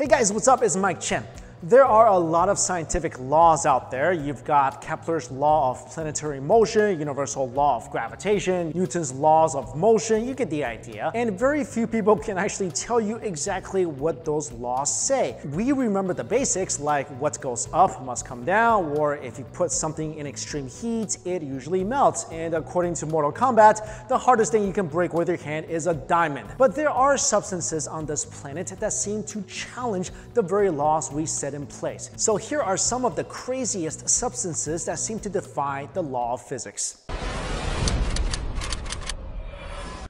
Hey guys, what's up? It's Mike Chen. There are a lot of scientific laws out there. You've got Kepler's law of planetary motion, universal law of gravitation, Newton's laws of motion, you get the idea. And very few people can actually tell you exactly what those laws say. We remember the basics like what goes up must come down, or if you put something in extreme heat, it usually melts. And according to Mortal Kombat, the hardest thing you can break with your hand is a diamond. But there are substances on this planet that seem to challenge the very laws we set in place. So here are some of the craziest substances that seem to defy the law of physics.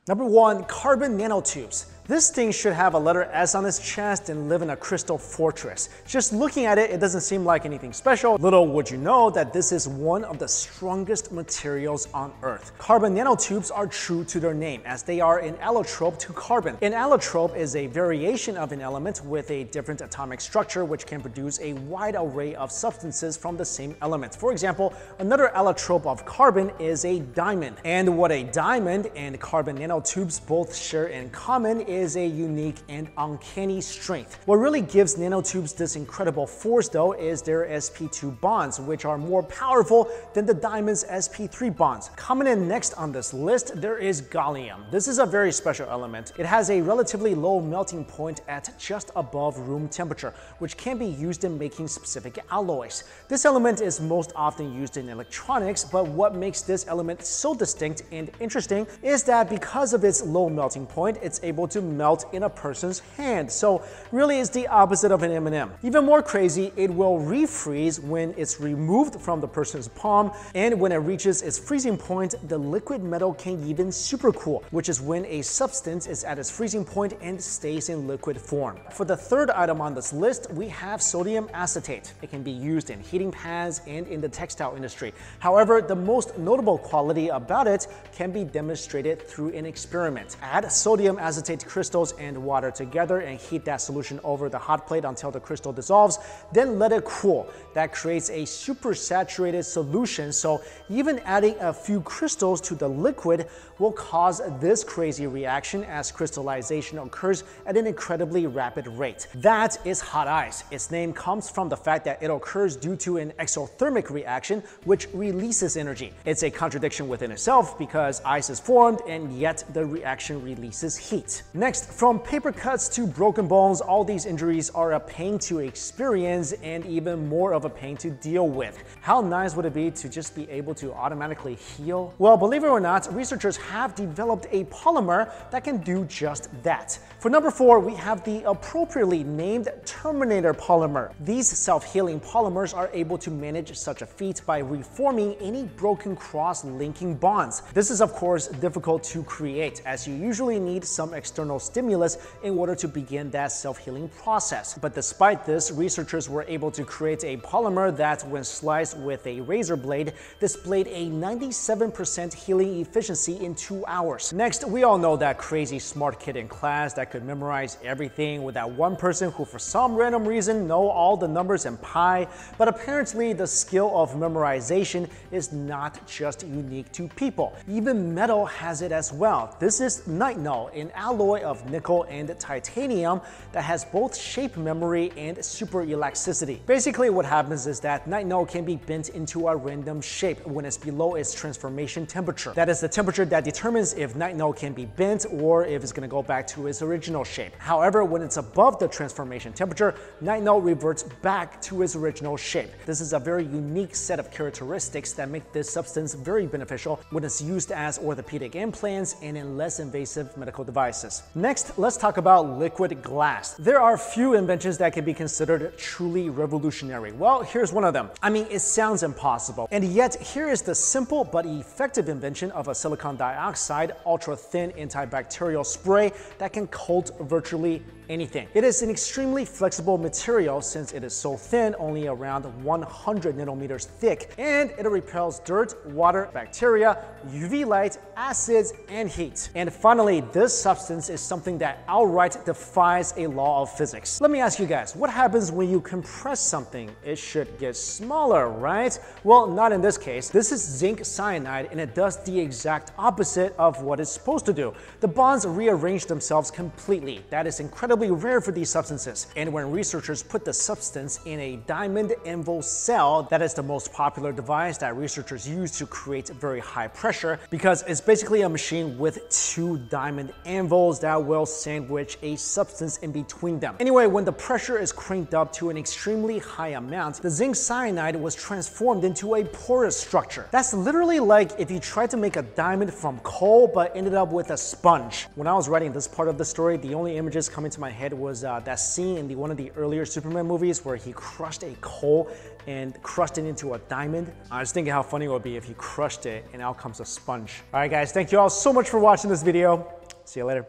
Number one, carbon nanotubes. This thing should have a letter S on its chest and live in a crystal fortress. Just looking at it, it doesn't seem like anything special. Little would you know that this is one of the strongest materials on Earth. Carbon nanotubes are true to their name as they are an allotrope to carbon. An allotrope is a variation of an element with a different atomic structure which can produce a wide array of substances from the same element. For example, another allotrope of carbon is a diamond. And what a diamond and carbon nanotubes both share in common is is a unique and uncanny strength. What really gives nanotubes this incredible force though is their sp2 bonds, which are more powerful than the diamond's sp3 bonds. Coming in next on this list, there is gallium. This is a very special element. It has a relatively low melting point at just above room temperature, which can be used in making specific alloys. This element is most often used in electronics, but what makes this element so distinct and interesting is that because of its low melting point, it's able to melt in a person's hand. So really it's the opposite of an M&M. Even more crazy, it will refreeze when it's removed from the person's palm and when it reaches its freezing point, the liquid metal can even supercool, which is when a substance is at its freezing point and stays in liquid form. For the third item on this list, we have sodium acetate. It can be used in heating pads and in the textile industry. However, the most notable quality about it can be demonstrated through an experiment. Add sodium acetate crystals and water together and heat that solution over the hot plate until the crystal dissolves, then let it cool. That creates a super saturated solution, so even adding a few crystals to the liquid will cause this crazy reaction as crystallization occurs at an incredibly rapid rate. That is hot ice. Its name comes from the fact that it occurs due to an exothermic reaction which releases energy. It's a contradiction within itself because ice is formed and yet the reaction releases heat. Next, from paper cuts to broken bones, all these injuries are a pain to experience and even more of a pain to deal with. How nice would it be to just be able to automatically heal? Well, believe it or not, researchers have developed a polymer that can do just that. For number four, we have the appropriately named Terminator polymer. These self-healing polymers are able to manage such a feat by reforming any broken cross-linking bonds. This is of course difficult to create as you usually need some external external stimulus in order to begin that self-healing process. But despite this, researchers were able to create a polymer that, when sliced with a razor blade, displayed a 97% healing efficiency in two hours. Next, we all know that crazy smart kid in class that could memorize everything with that one person who for some random reason know all the numbers in pi, but apparently the skill of memorization is not just unique to people. Even metal has it as well. This is nitinol, an alloy of nickel and titanium that has both shape memory and super elasticity. Basically what happens is that nitinol can be bent into a random shape when it's below its transformation temperature. That is the temperature that determines if nitinol can be bent or if it's going to go back to its original shape. However, when it's above the transformation temperature, nitinol reverts back to its original shape. This is a very unique set of characteristics that make this substance very beneficial when it's used as orthopedic implants and in less invasive medical devices. Next, let's talk about liquid glass. There are few inventions that can be considered truly revolutionary. Well, here's one of them. I mean, it sounds impossible. And yet, here is the simple but effective invention of a silicon dioxide ultra-thin antibacterial spray that can coat virtually anything. It is an extremely flexible material since it is so thin, only around 100 nanometers thick, and it repels dirt, water, bacteria, UV light, acids, and heat. And finally, this substance is something that outright defies a law of physics. Let me ask you guys, what happens when you compress something? It should get smaller, right? Well, not in this case. This is zinc cyanide and it does the exact opposite of what it's supposed to do. The bonds rearrange themselves completely. That is incredibly rare for these substances. And when researchers put the substance in a diamond anvil cell, that is the most popular device that researchers use to create very high pressure because it's basically a machine with two diamond anvils that will sandwich a substance in between them. Anyway, when the pressure is cranked up to an extremely high amount, the zinc cyanide was transformed into a porous structure. That's literally like if you tried to make a diamond from coal but ended up with a sponge. When I was writing this part of the story, the only images coming to my head was uh, that scene in the, one of the earlier Superman movies where he crushed a coal and crushed it into a diamond. I was thinking how funny it would be if he crushed it and out comes a sponge. All right guys, thank you all so much for watching this video. See you later.